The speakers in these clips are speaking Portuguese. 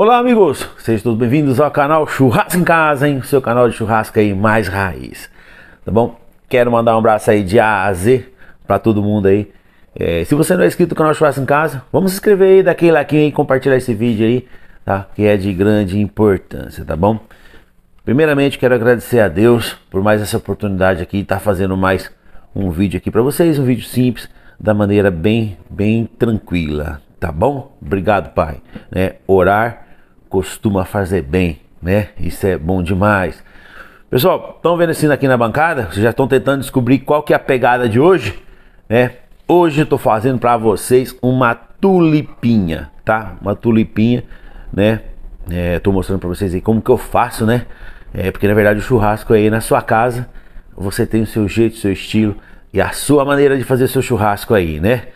Olá amigos, sejam todos bem-vindos ao canal Churrasco em Casa, hein? Seu canal de churrasco aí mais raiz, tá bom? Quero mandar um abraço aí de A a Z pra todo mundo aí. É, se você não é inscrito no canal Churrasco em Casa, vamos se inscrever aí, daquele like aí, compartilhar esse vídeo aí, tá? Que é de grande importância, tá bom? Primeiramente quero agradecer a Deus por mais essa oportunidade aqui, tá fazendo mais um vídeo aqui para vocês, um vídeo simples, da maneira bem, bem tranquila, tá bom? Obrigado, Pai. Né? Orar costuma fazer bem, né? Isso é bom demais. Pessoal, estão vendo assim aqui na bancada? Vocês já estão tentando descobrir qual que é a pegada de hoje, né? Hoje eu tô fazendo para vocês uma tulipinha, tá? Uma tulipinha, né? É, tô mostrando para vocês aí como que eu faço, né? É, porque na verdade o churrasco aí na sua casa, você tem o seu jeito, o seu estilo e a sua maneira de fazer seu churrasco aí, né?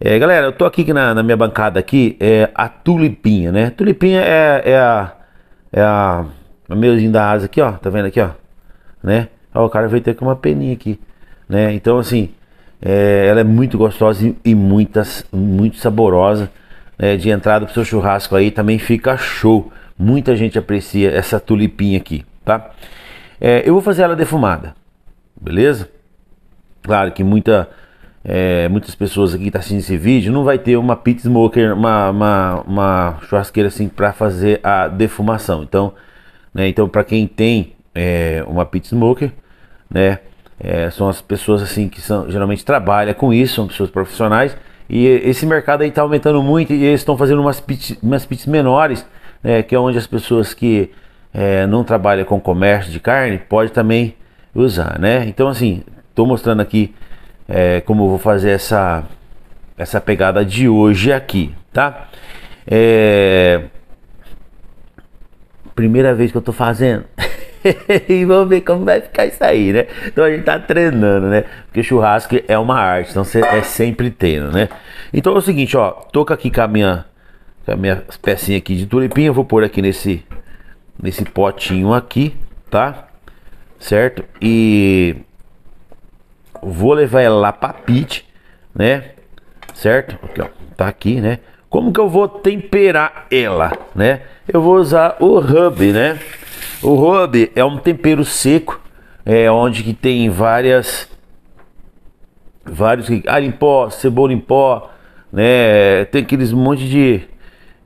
É, galera, eu tô aqui na, na, minha bancada aqui, é a tulipinha, né? Tulipinha é, é a é a, a meuzinho da asa aqui, ó, tá vendo aqui, ó, né? Ó, o cara veio ter com uma peninha aqui, né? Então assim, é, ela é muito gostosa e, e muitas, muito saborosa, né? De entrada pro seu churrasco aí também fica show. Muita gente aprecia essa tulipinha aqui, tá? É, eu vou fazer ela defumada, beleza? Claro que muita é, muitas pessoas aqui estão tá assistindo esse vídeo, não vai ter uma pit smoker, uma, uma, uma churrasqueira assim para fazer a defumação. Então, né, então para quem tem é, uma pit smoker, né, é, são as pessoas assim que são, geralmente trabalham com isso, são pessoas profissionais. E esse mercado aí está aumentando muito e eles estão fazendo umas pits, umas pits menores, né, que é onde as pessoas que é, não trabalham com comércio de carne pode também usar, né? Então assim, estou mostrando aqui é, como eu vou fazer essa, essa pegada de hoje aqui, tá? É, primeira vez que eu tô fazendo. e vamos ver como vai ficar isso aí, né? Então a gente tá treinando, né? Porque churrasco é uma arte, então é sempre treino, né? Então é o seguinte, ó, tô aqui com a minha, com a minha pecinha aqui de tulipinha, vou pôr aqui nesse, nesse potinho aqui, tá? Certo? E vou levar ela lá pra pit, né? Certo? Aqui, ó, tá aqui, né? Como que eu vou temperar ela, né? Eu vou usar o rub, né? O rub é um tempero seco, é onde que tem várias vários alho em pó, cebola em pó, né? Tem aqueles monte de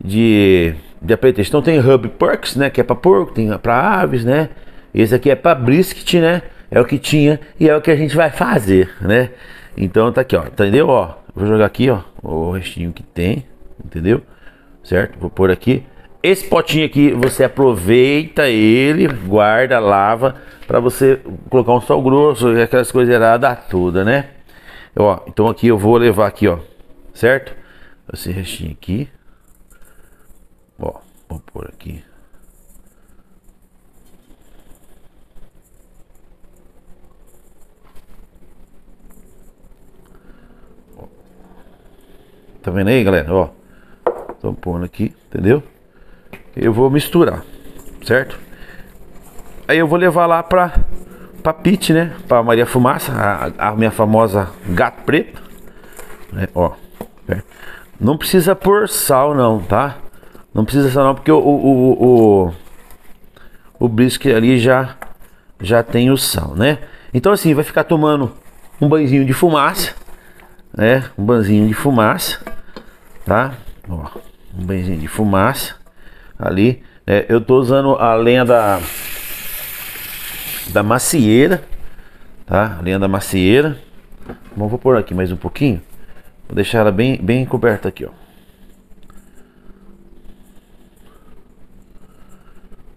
de de apetite. Então tem rub perks, né, que é para porco, tem para aves, né? Esse aqui é para brisket, né? É o que tinha e é o que a gente vai fazer, né? Então tá aqui, ó, entendeu? Ó, vou jogar aqui, ó, o restinho que tem, entendeu? Certo? Vou pôr aqui. Esse potinho aqui, você aproveita ele, guarda, lava, para você colocar um sal grosso aquelas coisas erradas toda, né? Ó, então aqui eu vou levar aqui, ó, certo? Esse restinho aqui. Ó, vou pôr aqui. Tá vendo aí, galera? Ó. Tô pondo aqui, entendeu? Eu vou misturar, certo? Aí eu vou levar lá pra, pra Pit, né? Pra Maria Fumaça, a, a minha famosa gato preto. Né? Ó. É. Não precisa pôr sal não, tá? Não precisa sal não, porque o, o, o, o, o ali já, já tem o sal, né? Então assim, vai ficar tomando um banhozinho de fumaça né? Um banzinho de fumaça, tá? Ó, um banzinho de fumaça ali. É, eu tô usando a lenha da da macieira, tá? A lenha da macieira. Bom, vou pôr aqui mais um pouquinho. Vou deixar ela bem bem coberta aqui, ó.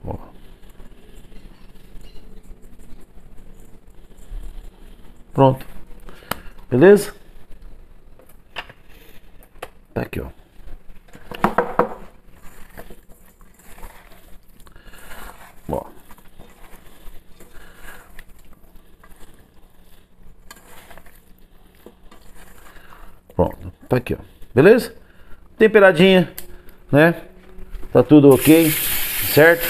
ó. Pronto. Beleza? Pronto, tá aqui, ó. Beleza? Temperadinha, né? Tá tudo ok, certo?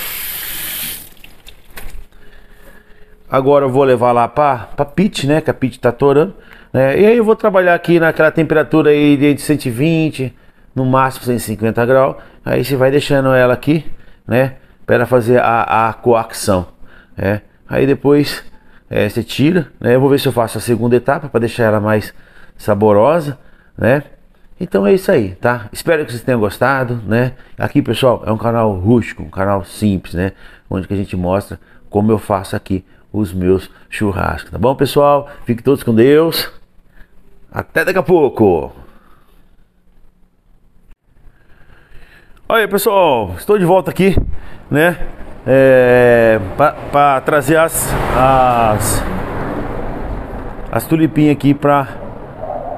Agora eu vou levar lá pra, pra pit, né? Que a pit tá torando. Né? E aí eu vou trabalhar aqui naquela temperatura aí de 120, no máximo 150 graus. Aí você vai deixando ela aqui, né? Para fazer a, a coacção. É. Aí depois é, você tira, né? Eu vou ver se eu faço a segunda etapa para deixar ela mais saborosa, né? Então é isso aí, tá? Espero que vocês tenham gostado, né? Aqui, pessoal, é um canal rústico, um canal simples, né? Onde que a gente mostra como eu faço aqui os meus churrascos, tá bom, pessoal? Fiquem todos com Deus. Até daqui a pouco. Olha, pessoal, estou de volta aqui, né? É, para trazer as, as as tulipinhas aqui para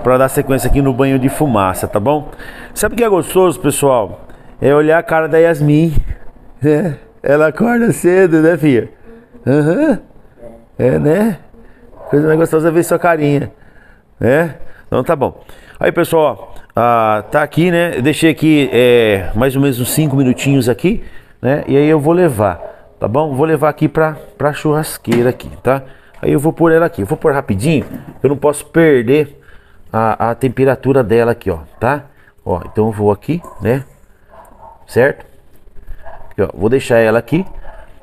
para dar sequência aqui no banho de fumaça, tá bom? Sabe o que é gostoso, pessoal? É olhar a cara da Yasmin. É, ela acorda cedo, né, filha? Uhum. É, né? Coisa mais gostosa é ver sua carinha. Né? Então tá bom. Aí, pessoal, ah, tá aqui, né? Eu deixei aqui é, mais ou menos uns 5 minutinhos aqui, né? E aí eu vou levar, tá bom? Vou levar aqui pra, pra churrasqueira aqui, tá? Aí eu vou pôr ela aqui. Eu vou pôr rapidinho, eu não posso perder a, a temperatura dela aqui, ó, tá? Ó, então eu vou aqui, né? Certo? Aqui, ó, vou deixar ela aqui.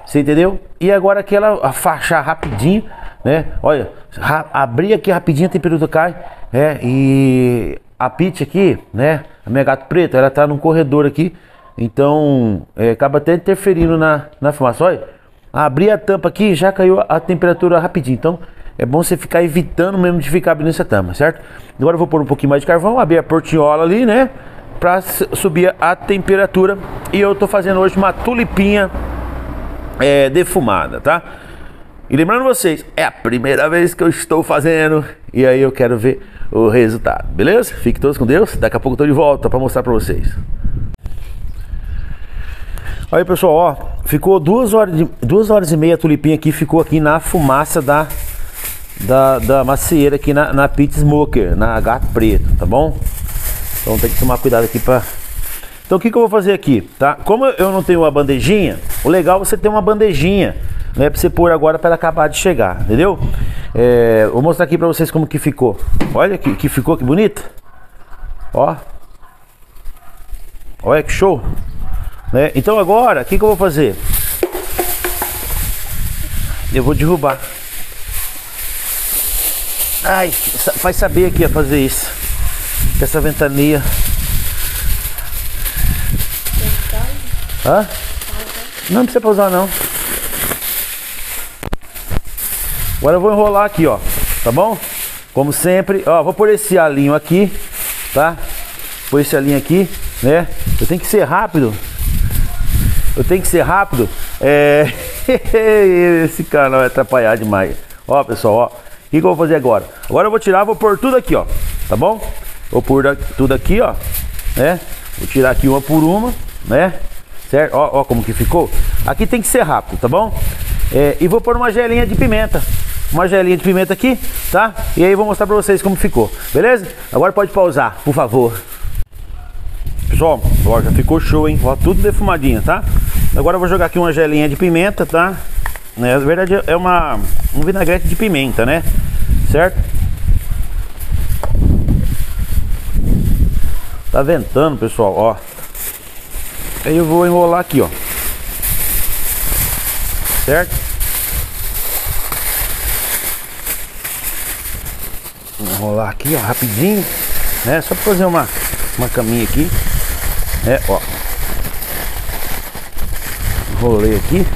Você entendeu? E agora que ela afachar rapidinho, né? Olha, abrir aqui rapidinho, a temperatura cai, né? E a Pit aqui, né? A minha gato preto, ela tá num corredor aqui, então é, acaba até interferindo na, na fumaça. Olha, abri a tampa aqui já caiu a temperatura rapidinho. Então é bom você ficar evitando mesmo de ficar abrindo essa tampa, certo? Agora eu vou pôr um pouquinho mais de carvão, abrir a portinhola ali, né? Pra subir a temperatura. E eu tô fazendo hoje uma tulipinha é, defumada, tá? E lembrando vocês, é a primeira vez que eu estou fazendo e aí eu quero ver o resultado, beleza? Fiquem todos com Deus, daqui a pouco eu tô de volta para mostrar para vocês. Aí pessoal, ó, ficou duas horas, de, duas horas e meia a tulipinha aqui, ficou aqui na fumaça da, da, da macieira aqui na, na pit smoker, na gato preto, tá bom? Então tem que tomar cuidado aqui para então o que, que eu vou fazer aqui, tá? Como eu não tenho uma bandejinha, o legal é você ter uma bandejinha, né? Pra você pôr agora para ela acabar de chegar, entendeu? É, vou mostrar aqui para vocês como que ficou. Olha que, que ficou, que bonito. Ó. Olha que show. Né? Então agora, o que, que eu vou fazer? Eu vou derrubar. Ai, faz saber aqui a fazer isso. Com essa ventania. Hã? Não precisa pousar não. Agora eu vou enrolar aqui, ó. Tá bom? Como sempre, ó, vou pôr esse alinho aqui, tá? Pôr esse alinho aqui, né? Eu tenho que ser rápido. Eu tenho que ser rápido. É... esse canal vai atrapalhar demais. Ó, pessoal, ó. O que, que eu vou fazer agora? Agora eu vou tirar, vou pôr tudo aqui, ó. Tá bom? Vou pôr tudo aqui, ó. Né? Vou tirar aqui uma por uma, né? Certo? Ó, ó como que ficou. Aqui tem que ser rápido, tá bom? É, e vou pôr uma gelinha de pimenta. Uma gelinha de pimenta aqui, tá? E aí vou mostrar pra vocês como ficou. Beleza? Agora pode pausar, por favor. Pessoal, ó, já ficou show, hein? Ó, tudo defumadinho, tá? Agora eu vou jogar aqui uma gelinha de pimenta, tá? É, na verdade é uma, um vinagrete de pimenta, né? Certo? Tá ventando, pessoal, ó. Aí eu vou enrolar aqui, ó. Certo? Vou enrolar aqui, ó, rapidinho, né? Só pra fazer uma, uma caminha aqui. É, ó. Enrolei aqui.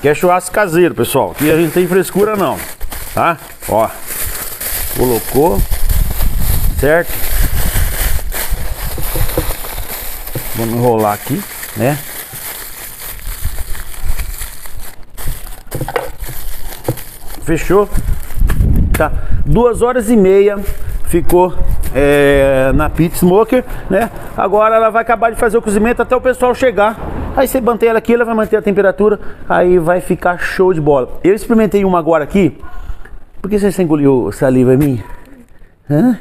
Que é churrasco caseiro, pessoal. Aqui a gente tem frescura não, tá? Ó. Colocou certo? Vamos enrolar aqui, né? Fechou? Tá. Duas horas e meia ficou é, na pit smoker, né? Agora ela vai acabar de fazer o cozimento até o pessoal chegar. Aí você mantém ela aqui, ela vai manter a temperatura, aí vai ficar show de bola. Eu experimentei uma agora aqui. Por que você engoliu saliva em mim? Hã?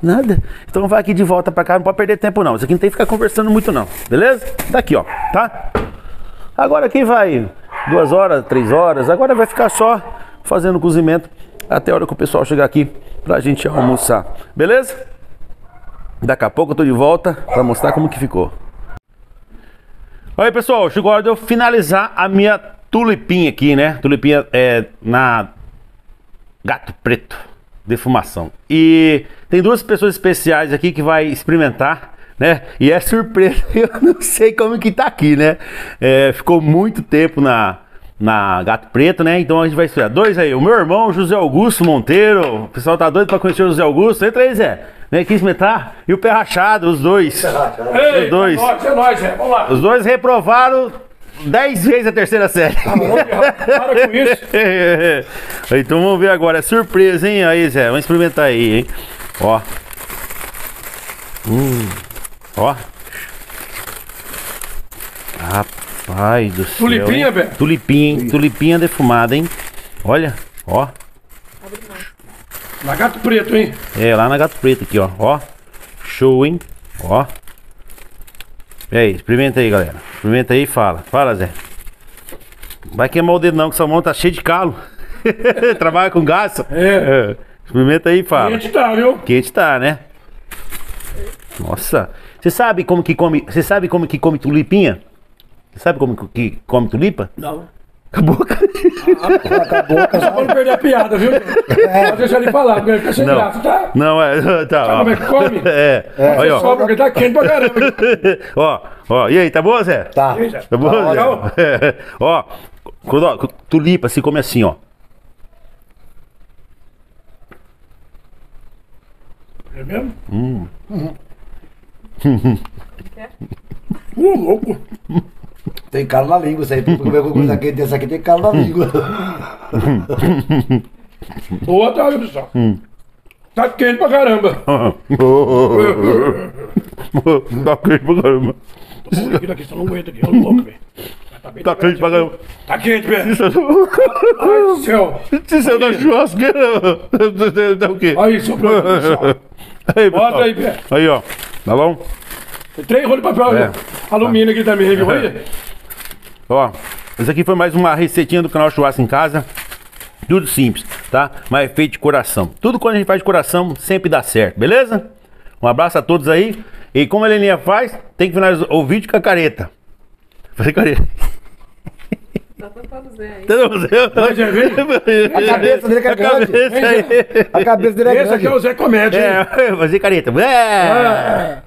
Nada. Então vai aqui de volta pra cá, não pode perder tempo não. Isso aqui não tem que ficar conversando muito não, beleza? Daqui, ó, tá? Agora aqui vai duas horas, três horas. Agora vai ficar só fazendo cozimento até a hora que o pessoal chegar aqui pra gente almoçar. Beleza? Daqui a pouco eu tô de volta pra mostrar como que ficou. Aí pessoal, chegou a hora de eu finalizar a minha tulipinha aqui, né? Tulipinha é na gato preto, defumação. E tem duas pessoas especiais aqui que vai experimentar, né? E é surpresa, eu não sei como que tá aqui, né? É, ficou muito tempo na, na Gato Preto, né? Então a gente vai estudar dois aí. O meu irmão, José Augusto Monteiro. O pessoal tá doido pra conhecer o José Augusto. Entra aí, Zé. Vem aqui experimentar. E o Pé Rachado, os dois. Ei, Os dois. É nóis, é nóis, é. Vamos lá. Os dois reprovaram dez vezes a terceira série. Vamos, para com isso. então vamos ver agora. É surpresa, hein? Aí, Zé. Vamos experimentar aí, hein? Ó. Hum. Ó. Rapaz do céu. Tulipinha, velho? Tulipinha, hein? Tulipinha defumada, hein? Olha, ó. Na gato preto, hein? É, lá na Gato Preto aqui, ó. Ó. Show, hein? Ó. E aí, experimenta aí, galera. Experimenta aí e fala. Fala, Zé. Vai queimar o dedo não, que sua mão tá cheia de calo. Trabalha com gás. É. Experimenta aí e fala. gente tá, viu? Quente tá, né? Nossa. Você sabe como que come. Você sabe como que come tulipinha? Você sabe como que come tulipa? Não. Com a boca. Só pra não perder a piada, viu? Pode deixar ele falar, porque fica sem Não. graça, tá? Não, é. Tá, ó. como é que come? É. Olha, ó. Só porque tá quente pra caramba. ó, ó. E aí, tá boa, Zé? Tá. Tá bom? Tá Zé? ó, quando, ó, tulipa se come assim, ó. É mesmo? Hum. Uh, louco. Tem calo na língua, isso aí. Comer alguma coisa aqui, dessa aqui tem calo na língua. Boa tarde, pessoal. Tá quente pra caramba. tá quente pra caramba. Tô aqui daqui, só não aguento aqui. Ô, louco, velho. Tá bem Tá quente pra caramba. Tá quente, velho. Ai do céu. Se você da churrasqueira, dá o quê? Aí, sobrou. Aí, Bota aí, Pé. Aí, ó. Tá bom? Três rolos de papel É. alumínio aqui também, viu? Aí. Ó, esse aqui foi mais uma receitinha do canal Churrasco em Casa. Tudo simples, tá? Mas é feito de coração. Tudo quando a gente faz de coração sempre dá certo, beleza? Um abraço a todos aí. E como a Heleninha faz, tem que finalizar o vídeo com a careta. Fazer careta. Dá pra fazer aí. Entendeu? Mas é, vem. A cabeça dele é A grande. cabeça aí. A cabeça dele é Esse aqui é o grande. Zé Comédia. hein? É, fazer careta. É.